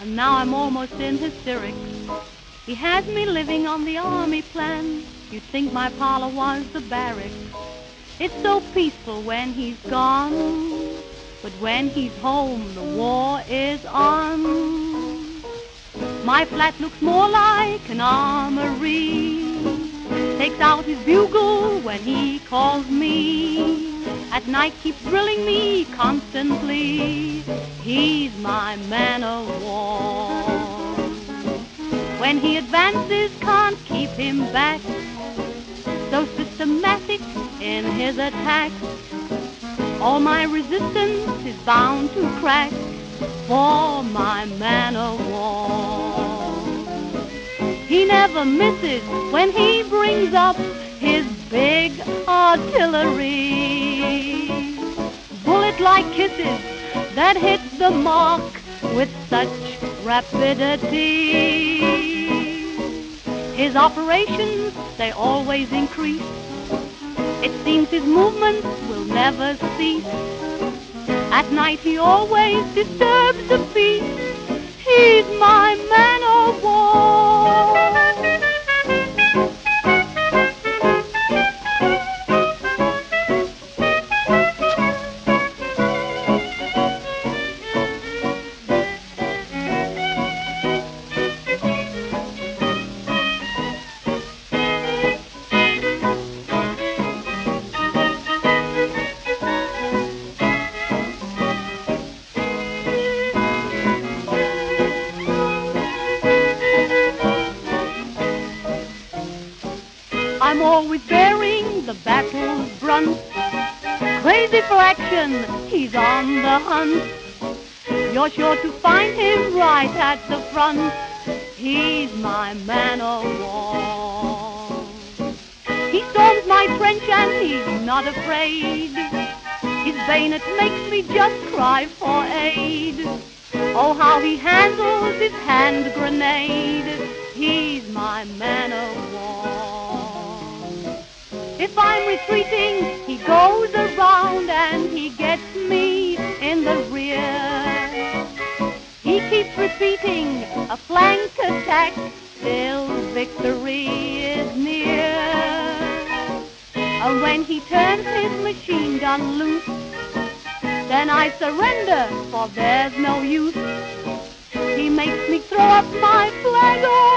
and now I'm almost in hysterics. He has me living on the army plan. You'd think my parlor was the barracks. It's so peaceful when he's gone, but when he's home, the war is on. My flat looks more like an armory. Takes out his bugle when he calls me. At night keeps drilling me constantly. He's my man of war. When he advances, can't keep him back. So systematic in his attacks. All my resistance is bound to crack for my man of war. He never misses when he brings up his big artillery. Bullet-like kisses that hit the mark with such rapidity. His operations, they always increase. It seems his movements will never cease. At night he always disturbs the peace. He's I'm always bearing the battle's brunt. Crazy for action, he's on the hunt. You're sure to find him right at the front. He's my man of war. He storms my trench and he's not afraid. His bayonet makes me just cry for aid. Oh, how he handles his hand grenade. He's my man of war. If I'm retreating, he goes around and he gets me in the rear. He keeps repeating a flank attack till victory is near. And when he turns his machine gun loose, then I surrender, for there's no use. He makes me throw up my flag. He